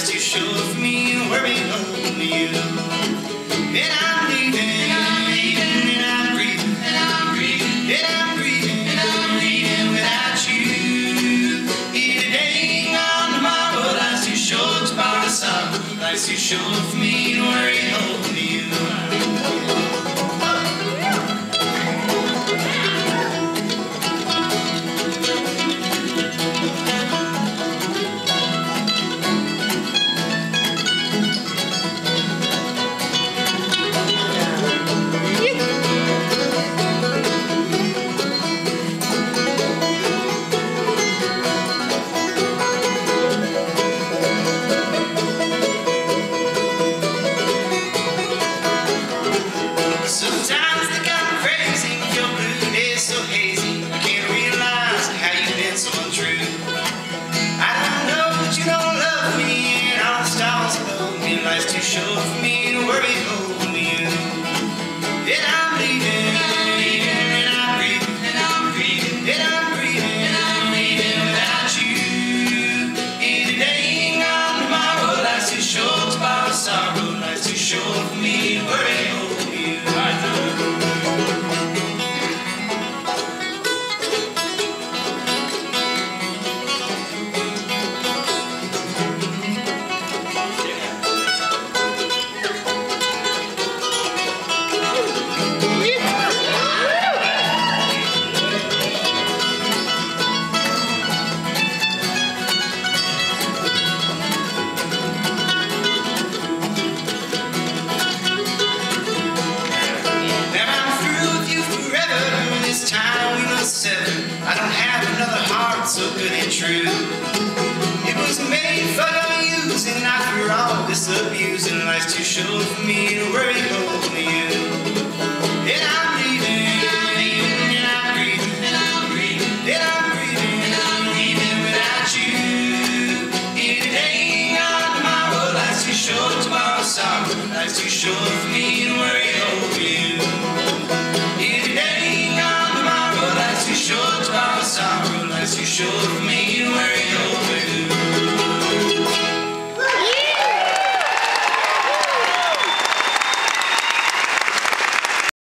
first you showed me where we you. And I'm leaving. You showed me where you know. so good and true. It was made fun of using after all this abuse, and life's too short for me to worry over you. And I'm Sure. you showed me.